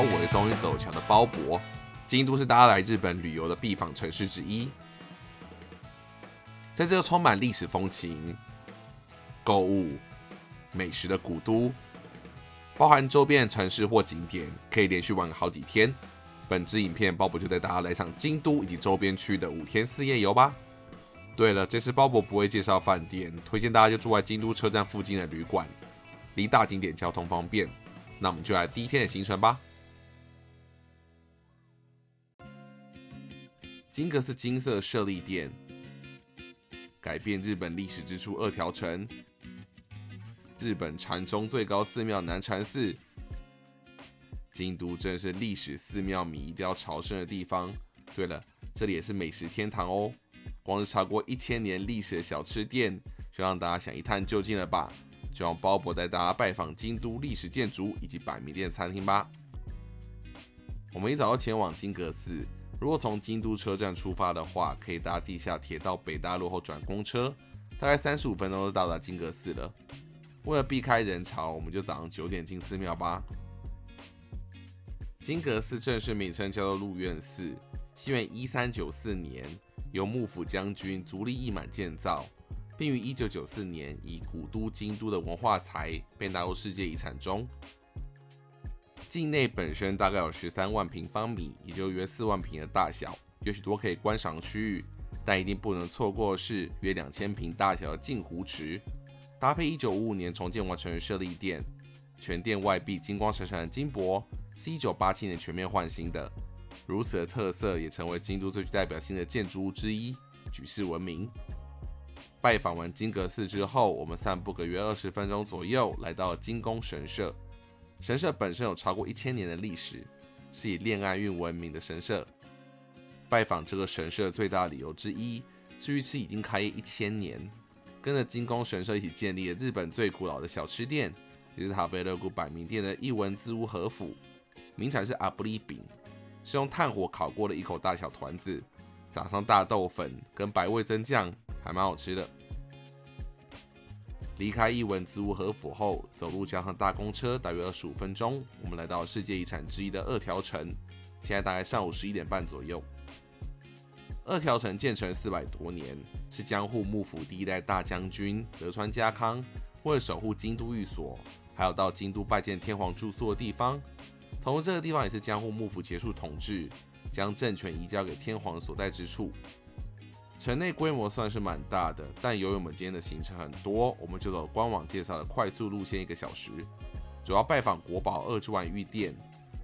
我是东一走桥的包博。京都是大家来日本旅游的必访城市之一，在这个充满历史风情、购物、美食的古都，包含周边城市或景点，可以连续玩好几天。本支影片，包博就带大家来场京都以及周边区的五天四夜游吧。对了，这次包博不会介绍饭店，推荐大家就住在京都车站附近的旅馆，离大景点交通方便。那我们就来第一天的行程吧。金阁寺金色舍利殿，改变日本历史之处二条城，日本禅宗最高寺庙南禅寺。京都真是历史寺庙迷一定要朝圣的地方。对了，这里也是美食天堂哦。光是超过一千年历史的小吃店，就让大家想一探究竟了吧？就让包博带大家拜访京都历史建筑以及百名店餐厅吧。我们一早就前往金阁寺。如果从京都车站出发的话，可以搭地下铁到北大路后转公车，大概三十五分钟就到达金阁寺了。为了避开人潮，我们就早上九点进寺庙吧。金阁寺正式名称叫做鹿苑寺，西元一三九四年由幕府将军足利义满建造，并于一九九四年以古都京都的文化财被纳入世界遗产中。境内本身大概有十三万平方米，也就约四万平的大小，有许多可以观赏区域，但一定不能错过是约两千平大小的镜湖池，搭配一九五五年重建完成的舍利殿，全殿外壁金光闪闪的金箔。是一九八七年全面换新的，如此的特色也成为京都最具代表性的建筑物之一，举世闻名。拜访完金阁寺之后，我们散步个约二十分钟左右，来到金宫神社。神社本身有超过一千年的历史，是以恋爱运闻名的神社。拜访这个神社最大理由之一，是于是已经开业一千年，跟着金宫神社一起建立了日本最古老的小吃店，也是塔贝勒谷百名店的一文字屋和府。名产是阿布利饼，是用炭火烤过的一口大小团子，撒上大豆粉跟白味增酱，还蛮好吃的。离开一文子屋和府后，走路加上大公车，大约二十五分钟，我们来到世界遗产之一的二条城。现在大概上午十一点半左右。二条城建成四百多年，是江户幕府第一代大将军德川家康为了守护京都寓所，还有到京都拜见天皇住宿的地方。同时，这个地方也是江户幕府结束统治，将政权移交给天皇所在之处。城内规模算是蛮大的，但由于我们今天的行程很多，我们就走官网介绍的快速路线，一个小时。主要拜访国宝二之丸御殿，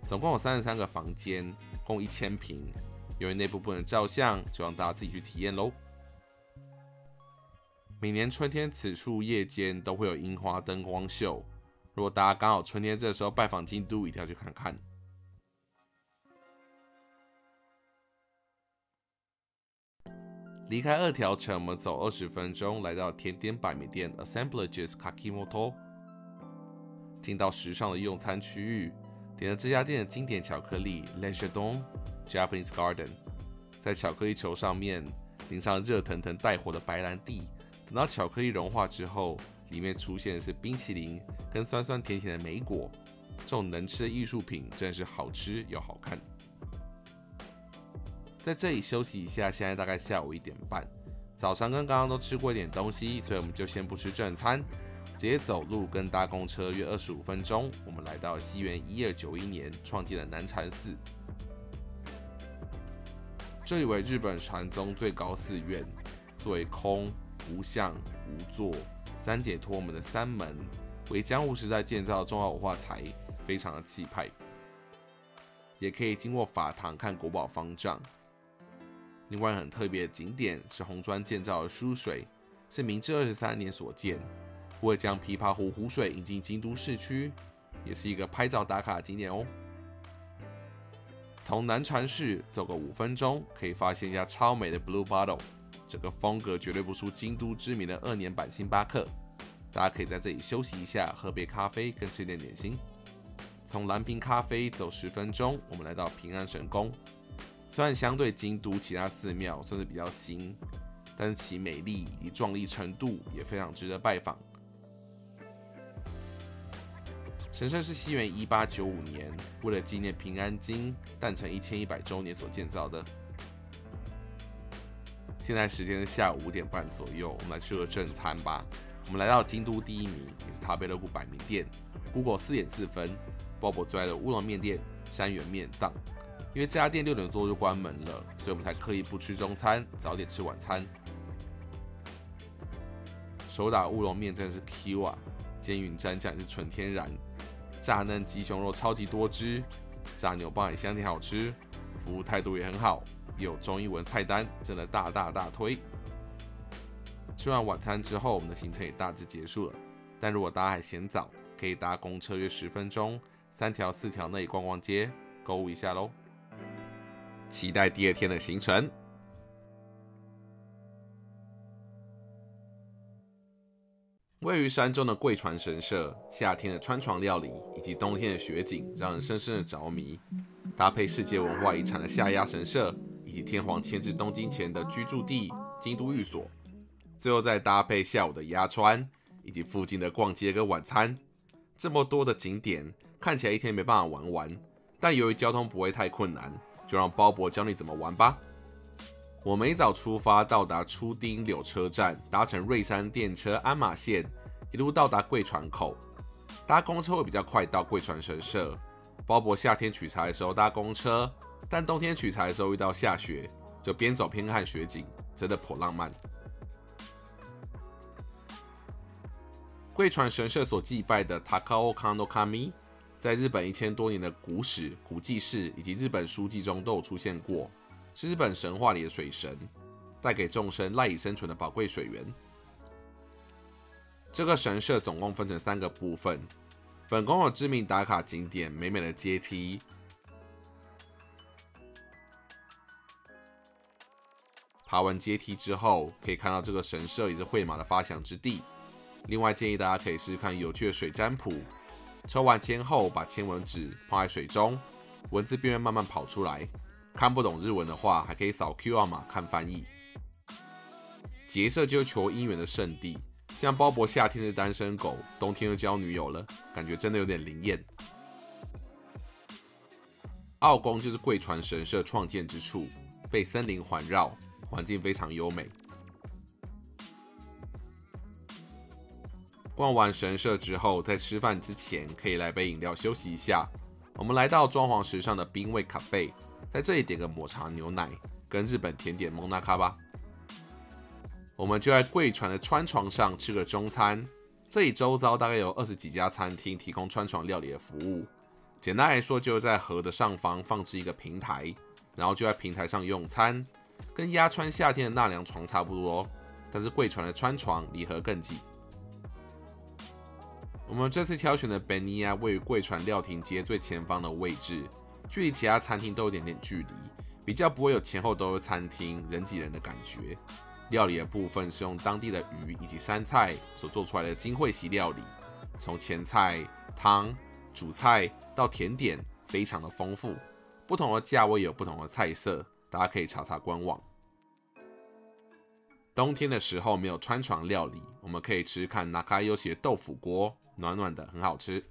总共有三十三个房间，共一千平。由于内部不能照相，就让大家自己去体验喽。每年春天此处夜间都会有樱花灯光秀。如果大家刚好春天这个时候拜访京都，一定要去看看。离开二条城，我们走二十分钟，来到甜点百米店 Assemblages Kakimoto，进到时尚的用餐区域，点了这家店的经典巧克力 Le Jardin Japanese Garden，在巧克力球上面淋上热腾腾带火的白兰地，等到巧克力融化之后。里面出现的是冰淇淋跟酸酸甜甜的莓果，这种能吃的艺术品真是好吃又好看。在这里休息一下，现在大概下午一点半，早上跟刚刚都吃过一点东西，所以我们就先不吃正餐，直接走路跟搭公车约二十五分钟，我们来到西元一二九一年创建的南禅寺。这里为日本禅宗最高寺院，作为空、无相、无座。三解脱门的三门为江户时代建造的重要文化财，非常的气派。也可以经过法堂看国宝方丈。另外很特别的景点是红砖建造的输水，是明治二十三年所建，会将琵琶湖湖水引进京都市区，也是一个拍照打卡的景点哦。从南禅寺走个五分钟，可以发现一家超美的 Blue Bottle。整个风格绝对不输京都知名的二年版星巴克，大家可以在这里休息一下，喝杯咖啡，跟吃点点心。从蓝瓶咖啡走十分钟，我们来到平安神宫。虽然相对京都其他寺庙算是比较新，但是其美丽以及壮丽程度也非常值得拜访。神社是西元一八九五年为了纪念平安京诞辰一千一百周年所建造的。现在时间是下午五点半左右，我们来吃个正餐吧。我们来到京都第一名，也是塔贝乐谷百名店，Google 四点四分，鲍勃最爱的乌龙面店山原面藏。因为这家店六点多就关门了，所以我们才刻意不吃中餐，早点吃晚餐。手打乌龙面真的是 Q 啊，煎云蘸酱也是纯天然，炸嫩鸡胸肉超级多汁，炸牛蒡也香甜好吃，服务态度也很好。有中英文菜单，真的大大大推。吃完晚餐之后，我们的行程也大致结束了。但如果大家还嫌早，可以搭公车约十分钟，三条四条内逛逛街，购物一下喽。期待第二天的行程。位于山中的贵船神社，夏天的川床料理以及冬天的雪景，让人深深的着迷。搭配世界文化遗产的下鸭神社。以及天皇迁至东京前的居住地京都寓所，最后再搭配下午的鸭川以及附近的逛街跟晚餐，这么多的景点看起来一天没办法玩完，但由于交通不会太困难，就让包伯教你怎么玩吧。我们一早出发，到达初丁柳车站，搭乘瑞山电车鞍马线，一路到达贵船口，搭公车会比较快到贵船神社。包伯夏天取材的时候搭公车。但冬天取材的时候遇到下雪，就边走边看雪景，真的颇浪漫。贵船神社所祭拜的 Takao Kano Kami，在日本一千多年的古史、古记事以及日本书籍中都有出现过，是日本神话里的水神，带给众生赖以生存的宝贵水源。这个神社总共分成三个部分，本宫有知名打卡景点，美美的阶梯。爬完阶梯之后，可以看到这个神社也是会马的发祥之地。另外建议大家可以试试看有趣的水占卜，抽完签后把签文纸放在水中，文字便会慢慢跑出来。看不懂日文的话，还可以扫 QR 码看翻译。结社就是求姻缘的圣地，像鲍勃夏天是单身狗，冬天又交女友了，感觉真的有点灵验。奥宫就是贵船神社创建之处，被森林环绕。环境非常优美。逛完神社之后，在吃饭之前可以来杯饮料休息一下。我们来到装潢时尚的冰味咖啡，在这里点个抹茶牛奶跟日本甜点蒙娜卡吧。我们就在贵船的川床上吃个中餐。这里周遭大概有二十几家餐厅提供川床料理的服务。简单来说，就是在河的上方放置一个平台，然后就在平台上用餐。跟鸭川夏天的纳凉床差不多，但是贵船的川床离河更近。我们这次挑选的 Benia 位于贵船料亭街最前方的位置，距离其他餐厅都有点点距离，比较不会有前后都是餐厅人挤人的感觉。料理的部分是用当地的鱼以及山菜所做出来的金惠席料理，从前菜、汤、主菜到甜点，非常的丰富，不同的价位有不同的菜色。大家可以查查官网。冬天的时候没有川床料理，我们可以吃看拿卡优的豆腐锅，暖暖的，很好吃。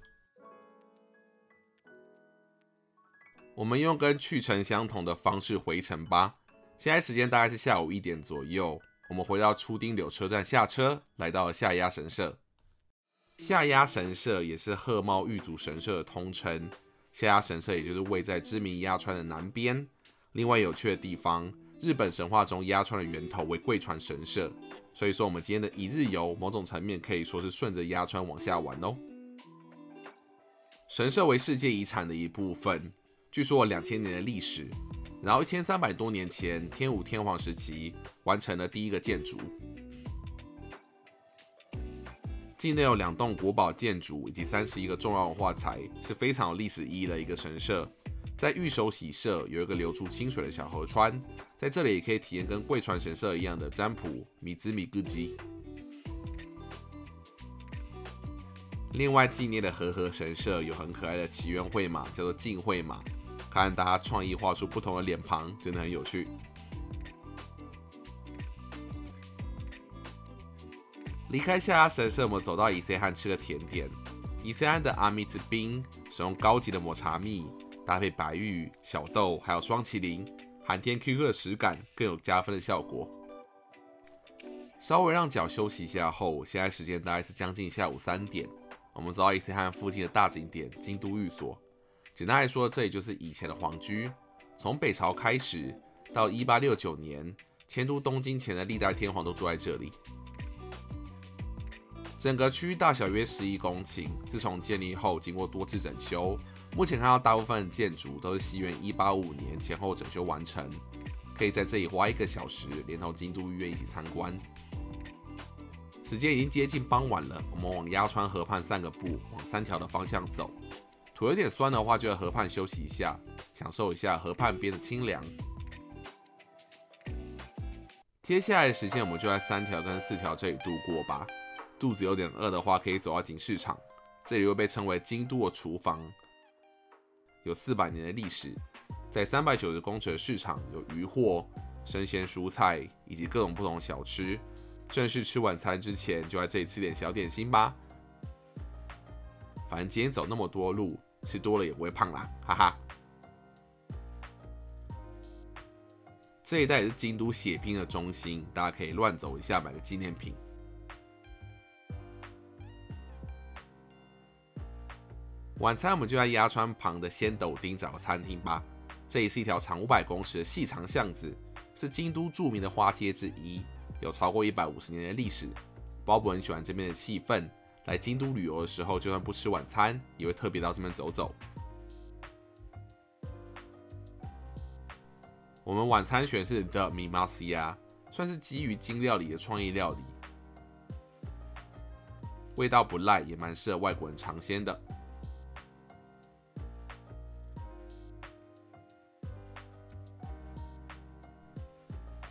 我们用跟去程相同的方式回程吧。现在时间大概是下午一点左右，我们回到初丁柳车站下车，来到了下鸭神社。下鸭神社也是鹤茂玉祖神社的通称。下鸭神社也就是位在知名鸭川的南边。另外有趣的地方，日本神话中鸭川的源头为贵船神社，所以说我们今天的一日游，某种层面可以说是顺着鸭川往下玩哦。神社为世界遗产的一部分，据说有两千年的历史，然后一千三百多年前天武天皇时期完成了第一个建筑。境内有两栋国宝建筑以及三十一个重要文化财，是非常有历史意义的一个神社。在御守喜社有一个流出清水的小河川，在这里也可以体验跟贵船神社一样的占卜米兹米格吉。另外，纪念的和合神社有很可爱的祈愿会马，叫做敬会马，看大家创意画出不同的脸庞，真的很有趣。离开下鸭神社，我们走到伊 C 汉吃个甜点。伊斯兰的阿米兹冰使用高级的抹茶蜜，搭配白玉、小豆，还有双麒麟，寒天 QQ 的食感更有加分的效果。稍微让脚休息一下后，现在时间大概是将近下午三点。我们走到伊斯兰附近的大景点京都寓所。简单来说，这里就是以前的皇居。从北朝开始，到一八六九年迁都东京前的历代天皇都住在这里。整个区域大小约十一公顷，自从建立后，经过多次整修，目前看到大部分建筑都是西元一八五年前后整修完成。可以在这里花一个小时，连同京都御苑一起参观。时间已经接近傍晚了，我们往鸭川河畔散个步，往三条的方向走。腿有点酸的话，就在河畔休息一下，享受一下河畔边的清凉。接下来的时间，我们就在三条跟四条这里度过吧。肚子有点饿的话，可以走到锦市场，这里又被称为京都的厨房，有四百年的历史。在三百九十公尺的市场，有鱼货、生鲜蔬菜以及各种不同小吃。正式吃晚餐之前，就在这里吃点小点心吧。反正今天走那么多路，吃多了也不会胖啦，哈哈。这一带也是京都血拼的中心，大家可以乱走一下，买个纪念品。晚餐我们就在鸭川旁的仙斗町找个餐厅吧。这里是一条长五百公尺的细长巷子，是京都著名的花街之一，有超过一百五十年的历史。鲍勃很喜欢这边的气氛，来京都旅游的时候，就算不吃晚餐，也会特别到这边走走。我们晚餐选的是 The Mimasia，算是基于京料理的创意料理，味道不赖，也蛮适合外国人尝鲜的。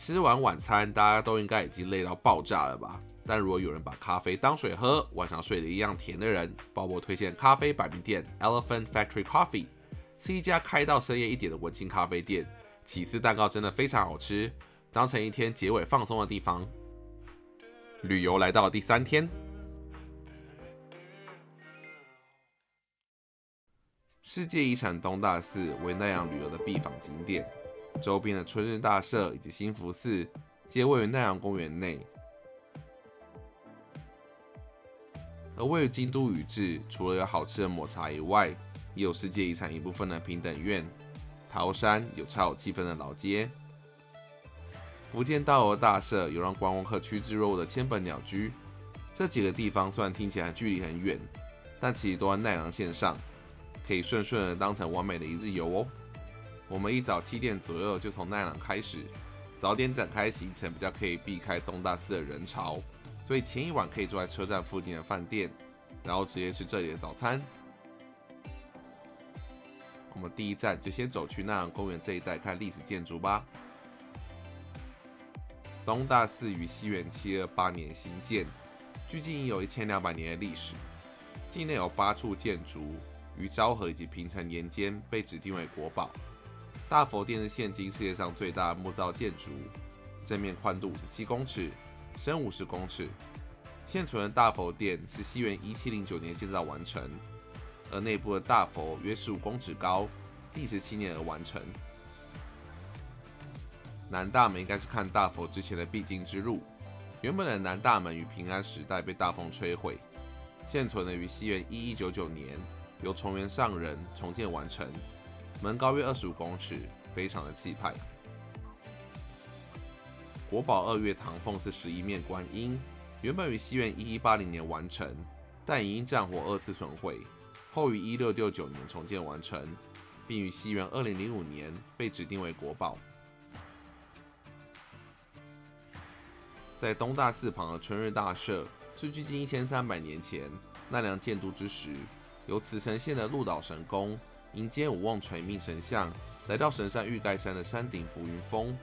吃完晚餐，大家都应该已经累到爆炸了吧？但如果有人把咖啡当水喝，晚上睡得一样甜的人，鲍勃推荐咖啡百名店 Elephant Factory Coffee，是一家开到深夜一点的文青咖啡店。起司蛋糕真的非常好吃，当成一天结尾放松的地方。旅游来到了第三天，世界遗产东大寺为奈良旅游的必访景点。周边的春日大社以及新福寺皆位于奈良公园内，而位于京都宇治，除了有好吃的抹茶以外，也有世界遗产一部分的平等院。桃山有超有气氛的老街，福建道和大社有让观光客趋之若鹜的千本鸟居。这几个地方虽然听起来距离很远，但其实都在奈良县上，可以顺顺的当成完美的一日游哦。我们一早七点左右就从奈良开始，早点展开行程，比较可以避开东大寺的人潮，所以前一晚可以住在车站附近的饭店，然后直接吃这里的早餐。我们第一站就先走去奈良公园这一带看历史建筑吧。东大寺于西元七二八年兴建，距今已有一千两百年的历史，境内有八处建筑，于昭和以及平成年间被指定为国宝。大佛殿是现今世界上最大的木造建筑，正面宽度五十七公尺，深五十公尺。现存的大佛殿是西元一七零九年建造完成，而内部的大佛约十五公尺高，历时七年而完成。南大门应该是看大佛之前的必经之路。原本的南大门于平安时代被大风摧毁，现存的于西元一一九九年由重元上人重建完成。门高约二十五公尺，非常的气派。国宝二月堂奉是十一面观音，原本于西元一一八零年完成，但因战火二次损毁，后于一六六九年重建完成，并于西元二零零五年被指定为国宝。在东大寺旁的春日大社，是距今一千三百年前奈良建都之时，由慈城县的鹿岛神宫。迎接五望垂命神像来到神山玉盖山的山顶浮云峰。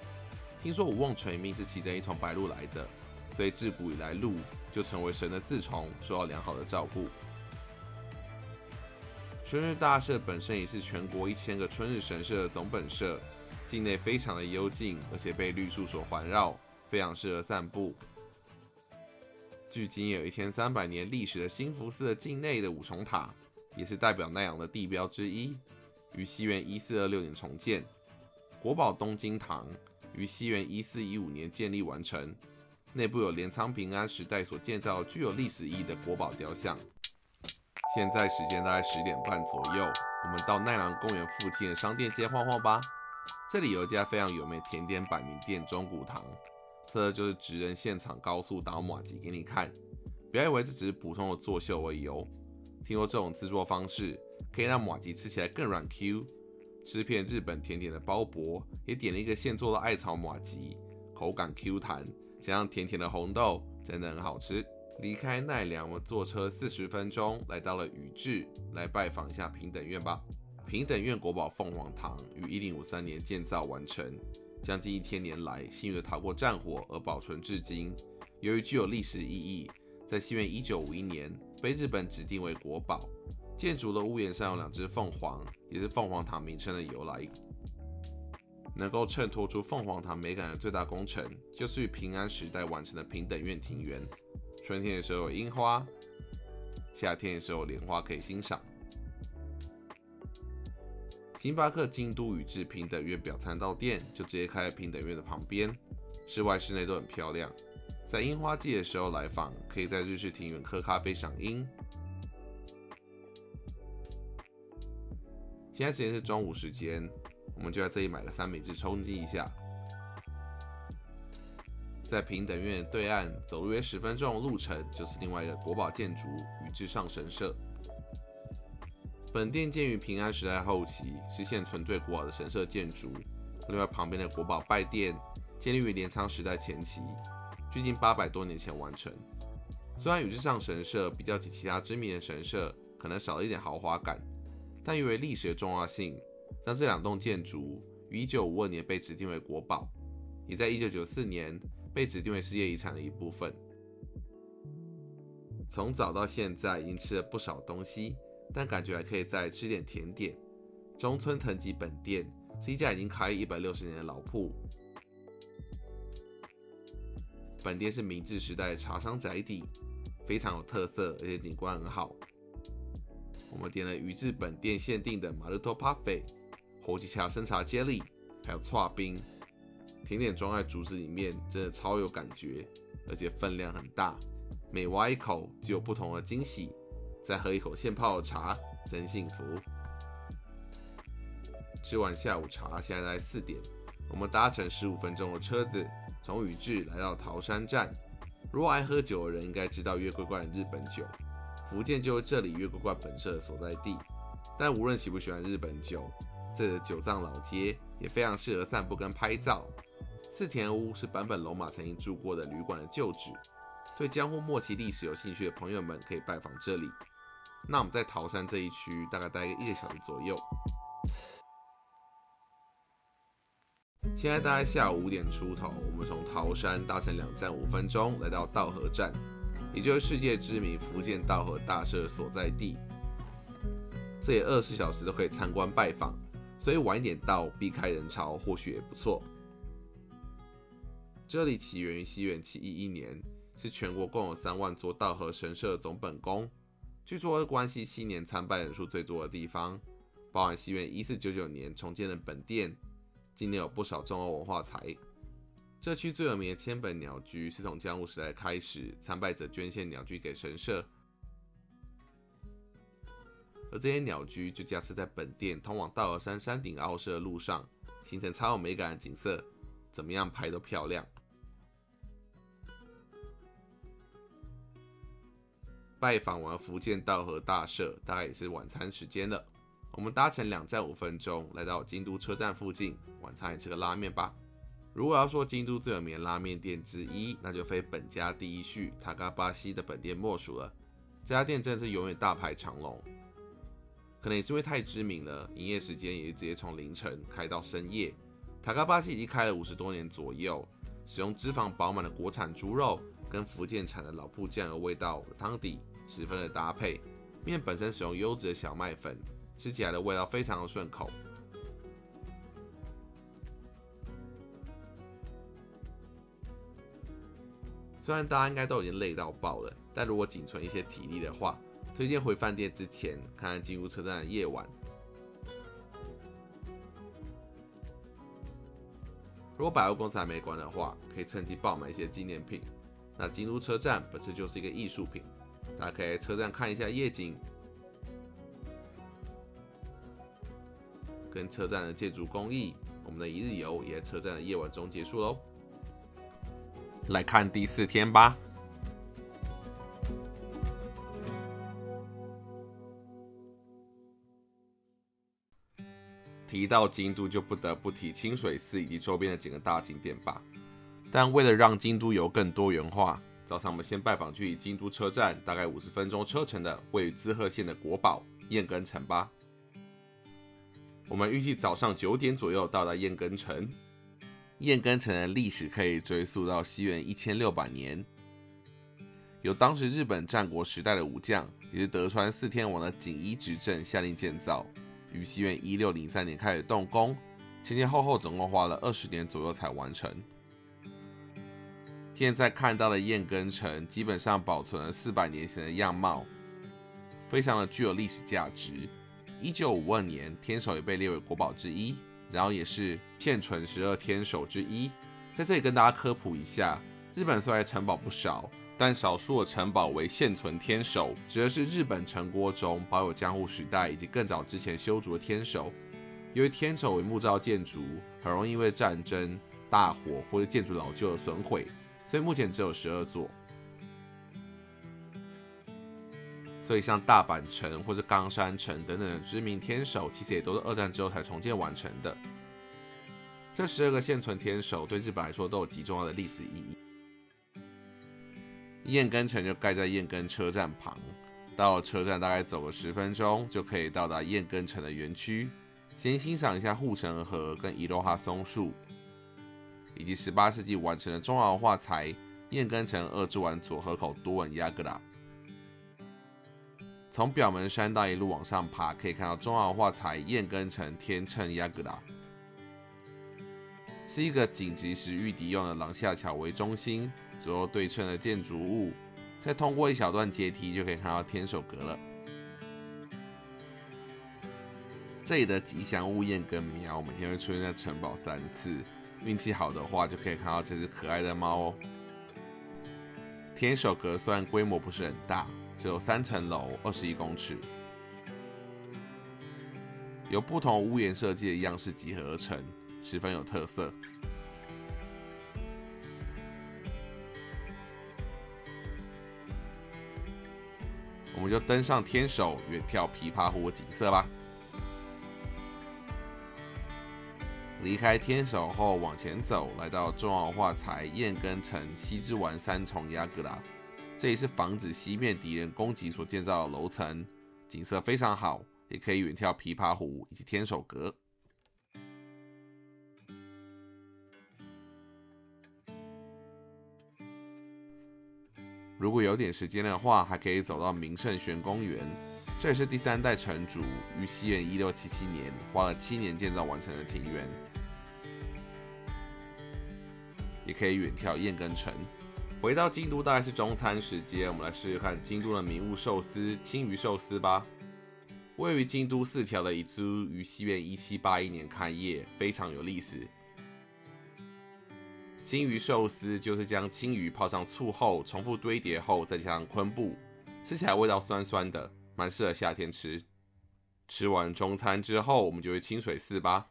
听说五望垂命是骑着一头白鹿来的，所以自古以来鹿就成为神的侍从，受到良好的照顾。春日大社本身也是全国一千个春日神社的总本社，境内非常的幽静，而且被绿树所环绕，非常适合散步。距今有一千三百年历史的新福寺的境内的五重塔，也是代表奈良的地标之一，于西元一四二六年重建。国宝东京堂于西元一四一五年建立完成，内部有镰仓平安时代所建造具有历史意义的国宝雕像。现在时间大概十点半左右，我们到奈良公园附近的商店街晃晃吧。这里有一家非常有名的甜点百名店中古堂。特色就是职人现场高速打马吉给你看，不要以为这只是普通的作秀而已哦。听说这种制作方式可以让马吉吃起来更软 Q。吃遍日本甜点的包博也点了一个现做的艾草马吉，口感 Q 弹，加上甜甜的红豆，真的很好吃。离开奈良，我坐车四十分钟来到了宇治，来拜访一下平等院吧。平等院国宝凤凰堂于一零五三年建造完成。将近一千年来，幸运的逃过战火而保存至今。由于具有历史意义，在西元一九五一年被日本指定为国宝。建筑的屋檐上有两只凤凰，也是凤凰堂名称的由来。能够衬托出凤凰堂美感的最大工程，就是与平安时代完成的平等院庭园。春天的时候有樱花，夏天的时候有莲花可以欣赏。星巴克京都宇治平等院表参道店就直接开在平等院的旁边，室外室内都很漂亮。在樱花季的时候来访，可以在日式庭园喝咖啡赏樱。现在时间是中午时间，我们就在这里买个三明治充饥一下。在平等院对岸走路约十分钟的路程，就是另外一个国宝建筑宇治上神社。本店建于平安时代后期，是现存最古老的神社建筑。另外，旁边的国宝拜殿建立于镰仓时代前期，距今八百多年前完成。虽然宇治上神社比较起其他知名的神社，可能少了一点豪华感，但因为历史的重要性，让这两栋建筑于1952年被指定为国宝，也在1994年被指定为世界遗产的一部分。从早到现在，已经吃了不少东西。但感觉还可以再吃点甜点。中村藤吉本店是一家已经开一百六十年的老铺。本店是明治时代的茶商宅邸，非常有特色，而且景观很好。我们点了宇治本店限定的马路托帕菲、火鸡茶生茶接力，还有串冰。甜点装在竹子里面，真的超有感觉，而且分量很大，每挖一口就有不同的惊喜。再喝一口现泡的茶，真幸福。吃完下午茶，现在在四点，我们搭乘十五分钟的车子，从宇治来到桃山站。如果爱喝酒的人应该知道月桂冠日本酒，福建就是这里月桂冠本社的所在地。但无论喜不喜欢日本酒，这酒藏老街也非常适合散步跟拍照。四田屋是坂本龙马曾经住过的旅馆的旧址，对江户末期历史有兴趣的朋友们可以拜访这里。那我们在桃山这一区大概待个一个小时左右。现在大概下午五点出头，我们从桃山搭乘两站五分钟来到道河站，也就是世界知名福建道河大社所在地。这里二十四小时都可以参观拜访，所以晚一点到避开人潮或许也不错。这里起源于西元七一一年，是全国共有三万座道河神社总本宫。据说关系七年参拜人数最多的地方，包含西元一四九九年重建的本殿，今年有不少重要文化财。这区最有名的千本鸟居是从江户时代开始，参拜者捐献鸟居给神社，而这些鸟居就架设在本殿通往道尔山山顶奥舍的路上，形成超有美感的景色，怎么样拍都漂亮。拜访完福建道和大社，大概也是晚餐时间了。我们搭乘两站五分钟，来到京都车站附近，晚餐也吃个拉面吧。如果要说京都最有名的拉面店之一，那就非本家第一序塔嘎巴西的本店莫属了。这家店真的是永远大排长龙，可能也是因为太知名了，营业时间也是直接从凌晨开到深夜。塔嘎巴西已经开了五十多年左右，使用脂肪饱满的国产猪肉跟福建产的老铺酱油味道的汤底。十分的搭配，面本身使用优质的小麦粉，吃起来的味道非常的顺口。虽然大家应该都已经累到爆了，但如果仅存一些体力的话，推荐回饭店之前看看京都车站的夜晚。如果百货公司还没关的话，可以趁机爆买一些纪念品。那京都车站本身就是一个艺术品，大家可以在车站看一下夜景，跟车站的建筑工艺。我们的一日游也在车站的夜晚中结束喽。来看第四天吧。提到京都，就不得不提清水寺以及周边的几个大景点吧。但为了让京都游更多元化，早上我们先拜访距离京都车站大概五十分钟车程的位于滋贺县的国宝燕根城吧。我们预计早上九点左右到达燕根城。燕根城的历史可以追溯到西元一千六百年，由当时日本战国时代的武将，也是德川四天王的锦衣执政下令建造。于西元一六零三年开始动工，前前后后总共花了二十年左右才完成。现在看到的燕根城基本上保存了四百年前的样貌，非常的具有历史价值。一九五二年，天守也被列为国宝之一，然后也是现存十二天守之一。在这里跟大家科普一下，日本虽然城堡不少。但少数的城堡为现存天守，指的是日本城郭中保有江户时代以及更早之前修筑的天守。由于天守为木造建筑，很容易因为战争、大火或者建筑老旧而损毁，所以目前只有十二座。所以像大阪城或者冈山城等等的知名天守，其实也都是二战之后才重建完成的。这十二个现存天守对日本来说都有极重要的历史意义。燕根城就盖在燕根车站旁，到车站大概走个十分钟就可以到达燕根城的园区，先欣赏一下护城河跟伊洛哈松树，以及十八世纪完成的中华画材燕根城二之丸佐河口多闻亚格拉。从表门山道一路往上爬，可以看到中华画材燕根城天秤亚格拉，是一个紧急时御敌用的廊下桥为中心。左右对称的建筑物，再通过一小段阶梯就可以看到天守阁了。这里的吉祥物燕跟喵每天会出现在城堡三次，运气好的话就可以看到这只可爱的猫哦。天守阁虽然规模不是很大，只有三层楼，二十一公尺，由不同屋檐设计的样式集合而成，十分有特色。我们就登上天守，远眺琵琶湖的景色吧。离开天守后，往前走，来到中王画材燕根城西之丸三重亚格拉，这里是防止西面敌人攻击所建造的楼层，景色非常好，也可以远眺琵琶湖以及天守阁。如果有点时间的话，还可以走到明圣玄公园，这也是第三代城主于西元一六七七年花了七年建造完成的庭园。也可以远眺燕根城。回到京都大概是中餐时间，我们来试试看京都的名物寿司青鱼寿司吧。位于京都四条的一株于西元一七八一年开业，非常有历史。青鱼寿司就是将青鱼泡上醋后，重复堆叠后，再加上昆布，吃起来味道酸酸的，蛮适合夏天吃。吃完中餐之后，我们就去清水寺吧。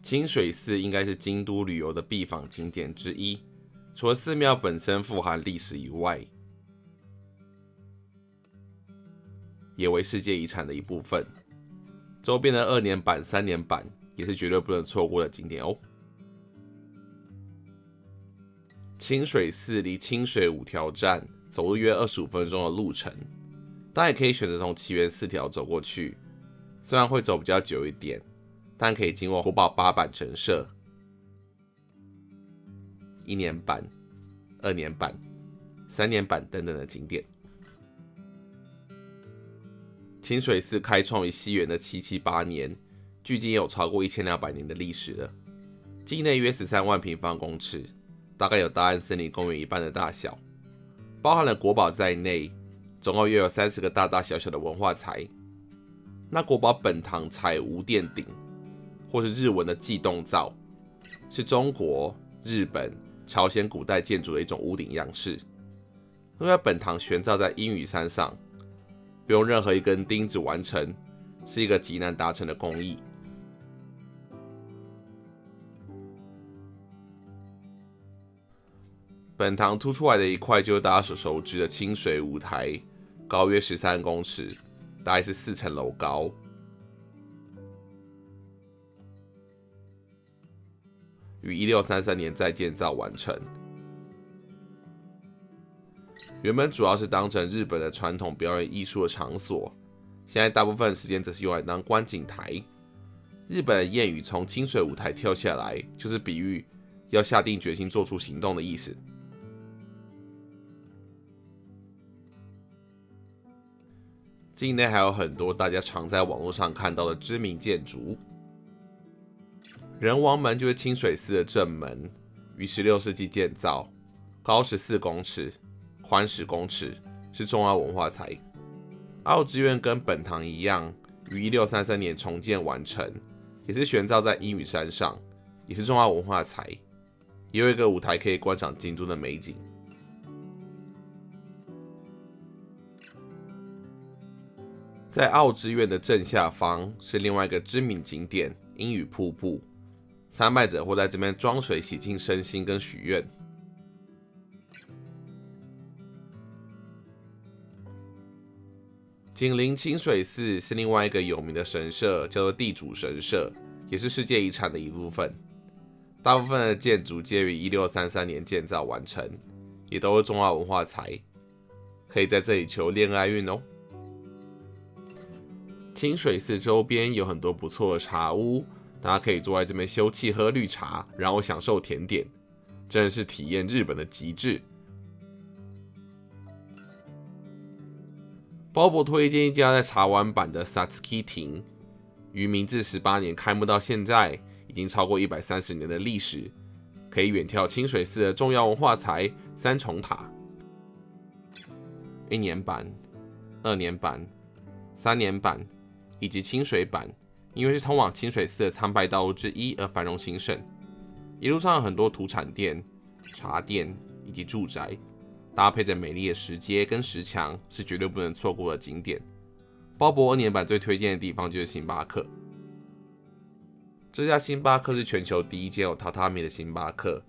清水寺应该是京都旅游的必访景点之一，除了寺庙本身富含历史以外，也为世界遗产的一部分。周边的二年版、三年版也是绝对不能错过的景点哦。清水寺离清水五条站走路约二十五分钟的路程，大家也可以选择从奇缘四条走过去，虽然会走比较久一点，但可以经过火宝八坂神社、一年版、二年版、三年版等等的景点。清水寺开创于西元的七七八年，距今有超过一千两百年的历史了，境内约十三万平方公尺。大概有大安森林公园一半的大小，包含了国宝在内，总共约有三十个大大小小的文化财。那国宝本堂采无殿顶，或是日文的祭洞灶，是中国、日本、朝鲜古代建筑的一种屋顶样式。因为本堂悬造在阴雨山上，不用任何一根钉子完成，是一个极难达成的工艺。本堂凸出来的一块就是大家所熟知的清水舞台，高约十三公尺，大概是四层楼高。于一六三三年再建造完成。原本主要是当成日本的传统表演艺术的场所，现在大部分时间则是用来当观景台。日本的谚语“从清水舞台跳下来”，就是比喻要下定决心做出行动的意思。境内还有很多大家常在网络上看到的知名建筑。仁王门就是清水寺的正门，于十六世纪建造，高十四公尺，宽十公尺，是重要文化财。奥之院跟本堂一样，于一六三三年重建完成，也是悬造在阴雨山上，也是重要文化财。也有一个舞台可以观赏京都的美景。在奥之院的正下方是另外一个知名景点——阴雨瀑布，参拜者会在这边装水洗净身心跟许愿。紧邻清水寺是另外一个有名的神社，叫做地主神社，也是世界遗产的一部分。大部分的建筑皆于一六三三年建造完成，也都是中华文化财，可以在这里求恋爱运哦。清水寺周边有很多不错的茶屋，大家可以坐在这边休憩喝绿茶，然后享受甜点，真的是体验日本的极致。鲍勃推荐一家在茶湾版的 Satsuki 亭，于明治十八年开幕到现在，已经超过一百三十年的历史，可以远眺清水寺的重要文化财三重塔。一年版、二年版、三年版。以及清水版，因为是通往清水寺的参拜道路之一而繁荣兴盛。一路上有很多土产店、茶店以及住宅，搭配着美丽的石阶跟石墙，是绝对不能错过的景点。鲍勃二年版最推荐的地方就是星巴克。这家星巴克是全球第一间有榻榻米的星巴克。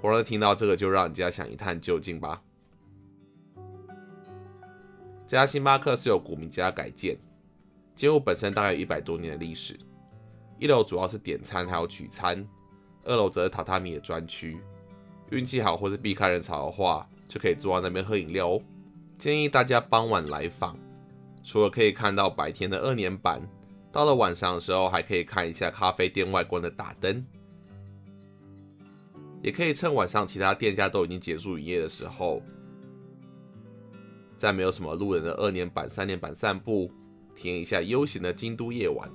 果然听到这个就让人家想一探究竟吧。这家星巴克是由古民家改建。建筑本身大概有一百多年的历史。一楼主要是点餐还有取餐，二楼则是榻榻米的专区。运气好或是避开人潮的话，就可以坐在那边喝饮料哦。建议大家傍晚来访，除了可以看到白天的二年版，到了晚上的时候还可以看一下咖啡店外观的打灯。也可以趁晚上其他店家都已经结束营业的时候，在没有什么路人的二年版、三年版散步。体验一下悠闲的京都夜晚。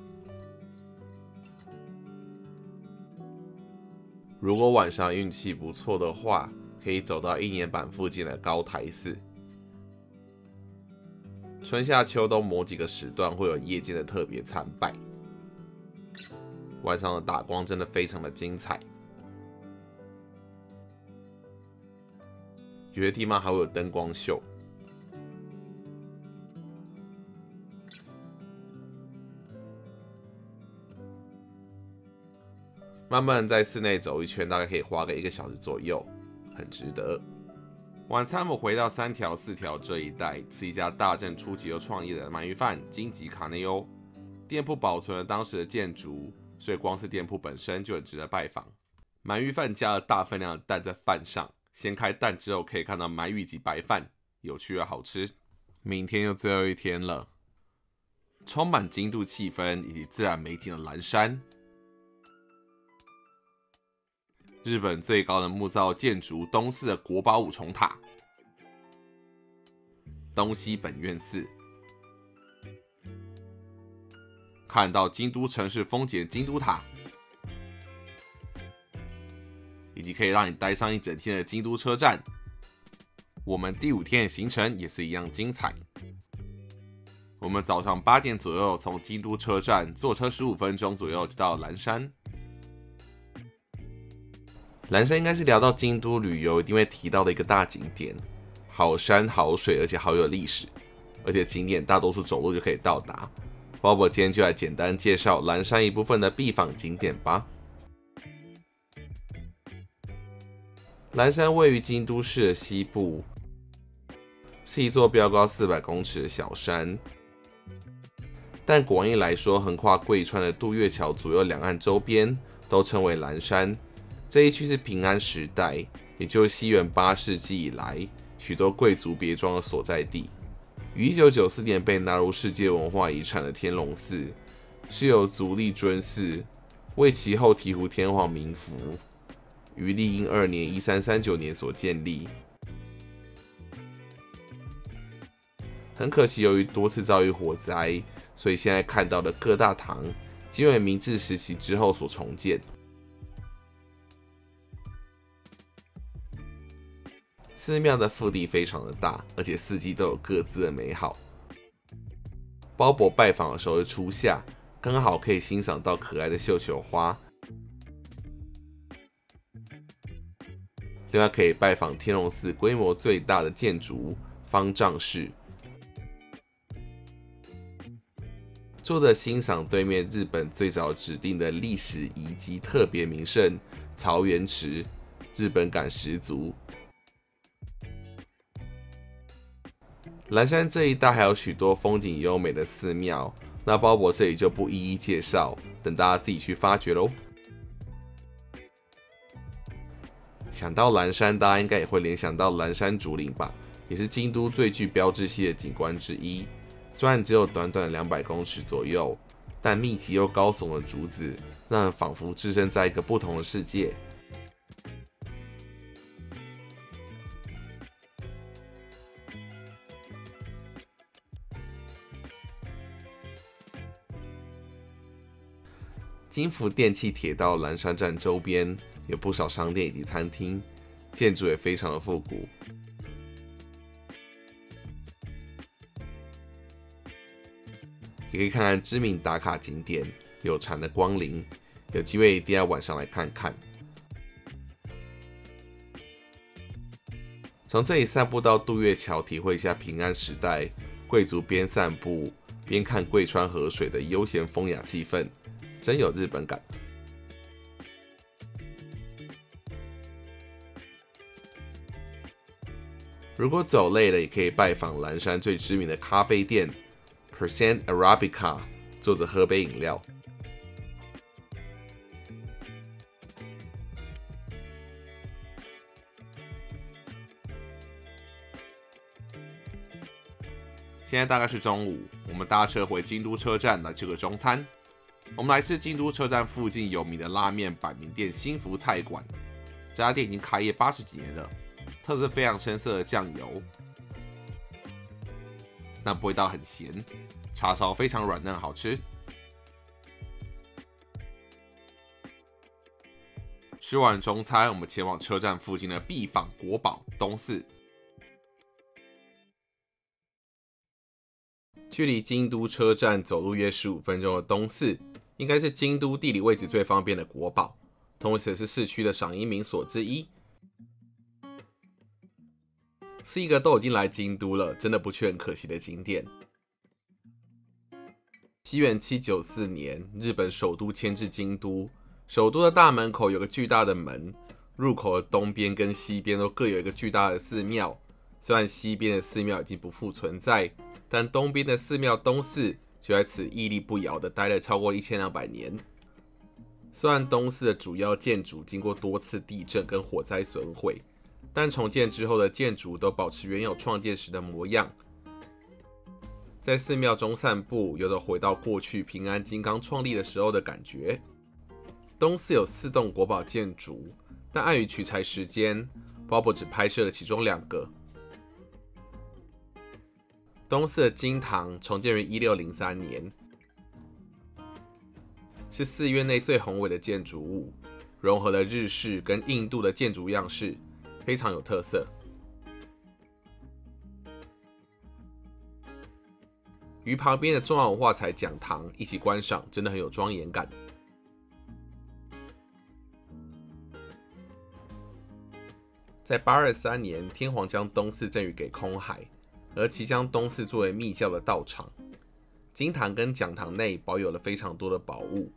如果晚上运气不错的话，可以走到应岩坂附近的高台寺。春夏秋冬某几个时段会有夜间的特别参拜，晚上的打光真的非常的精彩。有些地方还会有灯光秀。慢慢在室内走一圈，大概可以花个一个小时左右，很值得。晚餐我回到三条四条这一带，吃一家大正初期又创业的鳗鱼饭金吉卡内欧。店铺保存了当时的建筑，所以光是店铺本身就很值得拜访。鳗鱼饭加了大分量的蛋在饭上，掀开蛋之后可以看到鳗鱼及白饭，有趣又好吃。明天又最后一天了，充满京都气氛以及自然美景的蓝山。日本最高的木造建筑东寺的国宝五重塔，东西本院寺，看到京都城市风景的京都塔，以及可以让你待上一整天的京都车站。我们第五天的行程也是一样精彩。我们早上八点左右从京都车站坐车十五分钟左右就到蓝山。蓝山应该是聊到京都旅游一定会提到的一个大景点，好山好水，而且好有历史，而且景点大多数走路就可以到达。鲍勃今天就来简单介绍蓝山一部分的必访景点吧。蓝山位于京都市的西部，是一座标高四百公尺的小山，但广义来说，横跨贵川的渡月桥左右两岸周边都称为蓝山。这一区是平安时代，也就是西元八世纪以来，许多贵族别庄的所在地。于一九九四年被纳入世界文化遗产的天龙寺，是由足利尊寺为其后醍醐天皇冥福。于立英二年（一三三九年）所建立。很可惜，由于多次遭遇火灾，所以现在看到的各大堂皆为明治时期之后所重建。寺庙的腹地非常的大，而且四季都有各自的美好。鲍勃拜访的时候是初夏，刚好可以欣赏到可爱的绣球花。另外可以拜访天龙寺规模最大的建筑方丈室，坐着欣赏对面日本最早指定的历史遗迹特别名胜曹原池，日本感十足。蓝山这一带还有许多风景优美的寺庙，那鲍勃这里就不一一介绍，等大家自己去发掘喽。想到蓝山，大家应该也会联想到蓝山竹林吧，也是京都最具标志性的景观之一。虽然只有短短两百公尺左右，但密集又高耸的竹子，让人仿佛置身在一个不同的世界。金福电器铁道蓝山站周边有不少商店以及餐厅，建筑也非常的复古。也可以看看知名打卡景点有禅的光临，有机会一定要晚上来看看。从这里散步到渡月桥，体会一下平安时代贵族边散步边看贵川河水的悠闲风雅气氛。真有日本感。如果走累了，也可以拜访蓝山最知名的咖啡店 Percent Arabica，坐着喝杯饮料。现在大概是中午，我们搭车回京都车站来吃个中餐。我们来吃京都车站附近有名的拉面板名店新福菜馆。这家店已经开业八十几年了，特色非常深色的酱油，但味道很咸，叉烧非常软嫩好吃。吃完中餐，我们前往车站附近的必访国宝东寺。距离京都车站走路约十五分钟的东寺。应该是京都地理位置最方便的国宝，同时也是市区的赏樱名所之一，是一个都已经来京都了，真的不去很可惜的景点。西元七九四年，日本首都迁至京都，首都的大门口有个巨大的门，入口的东边跟西边都各有一个巨大的寺庙。虽然西边的寺庙已经不复存在，但东边的寺庙东寺。就在此屹立不摇的待了超过一千两百年。虽然东寺的主要建筑经过多次地震跟火灾损毁，但重建之后的建筑都保持原有创建时的模样。在寺庙中散步，有着回到过去平安金刚创立的时候的感觉。东寺有四栋国宝建筑，但碍于取材时间，鲍勃只拍摄了其中两个。东寺的金堂重建于一六零三年，是寺院内最宏伟的建筑物，融合了日式跟印度的建筑样式，非常有特色。与旁边的中华文化财讲堂一起观赏，真的很有庄严感。在八二三年，天皇将东寺赠予给空海，而其将东寺作为密教的道场。金堂跟讲堂内保有了非常多的宝物，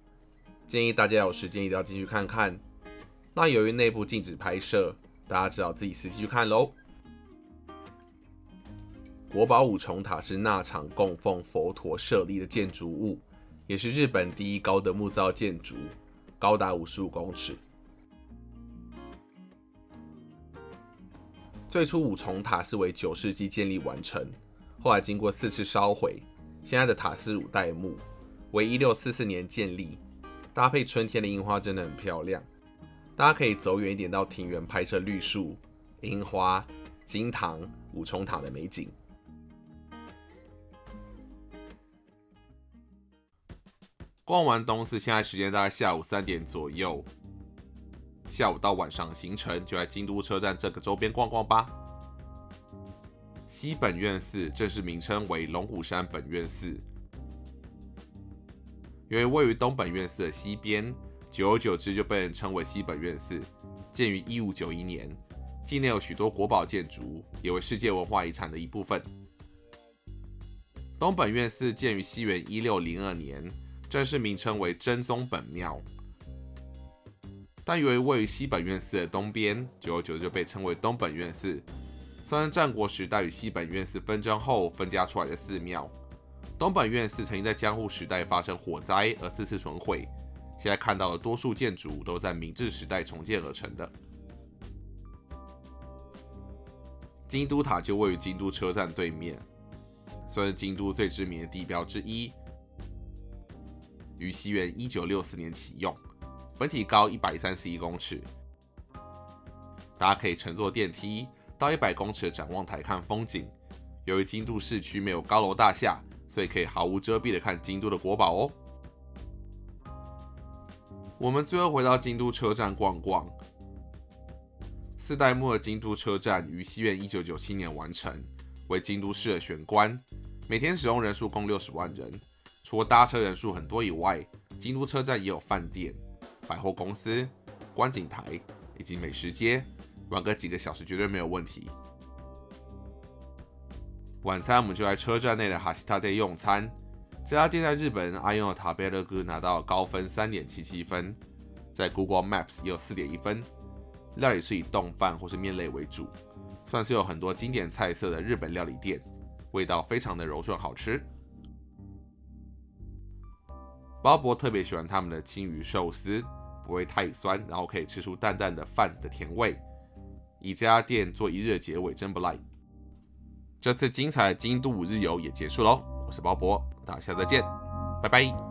建议大家有时间一定要进去看看。那由于内部禁止拍摄，大家只好自己实际去看喽。国宝五重塔是那场供奉佛陀舍利的建筑物，也是日本第一高的木造建筑，高达五十五公尺。最初五重塔是为九世纪建立完成，后来经过四次烧毁，现在的塔是五代目，为一六四四年建立，搭配春天的樱花真的很漂亮。大家可以走远一点到庭园拍摄绿树、樱花、金堂、五重塔的美景。逛完东寺，现在时间大概下午三点左右。下午到晚上行程就在京都车站这个周边逛逛吧。西本院寺正式名称为龙虎山本院寺，由于位于东本院寺的西边，久而久之就被人称为西本院寺。建于一五九一年，境内有许多国宝建筑，也为世界文化遗产的一部分。东本院寺建于西元一六零二年。正式名称为真宗本庙，但由于位于西本院寺的东边，久而久之就被称为东本院寺。虽然战国时代与西本院寺纷争后分家出来的寺庙，东本院寺曾经在江户时代发生火灾而四次损毁。现在看到的多数建筑都在明治时代重建而成的。京都塔就位于京都车站对面，算是京都最知名的地标之一。于西元一九六四年启用，本体高一百三十一公尺，大家可以乘坐电梯到一百公尺的展望台看风景。由于京都市区没有高楼大厦，所以可以毫无遮蔽的看京都的国宝哦。我们最后回到京都车站逛逛。四代目的京都车站于西元一九九七年完成，为京都市的玄关，每天使用人数共六十万人。除了搭车人数很多以外，京都车站也有饭店、百货公司、观景台以及美食街，玩个几个小时绝对没有问题。晚餐我们就在车站内的哈西塔店用餐，这家店在日本阿用的塔贝勒哥拿到高分三点七七分，在 Google Maps 也有四点一分。料理是以冻饭或是面类为主，算是有很多经典菜色的日本料理店，味道非常的柔顺好吃。鲍勃特别喜欢他们的青鱼寿司，不会太酸，然后可以吃出淡淡的饭的甜味。以这家店做一日结尾真不赖。这次精彩的京都五日游也结束喽，我是鲍勃，大家下次再见，拜拜。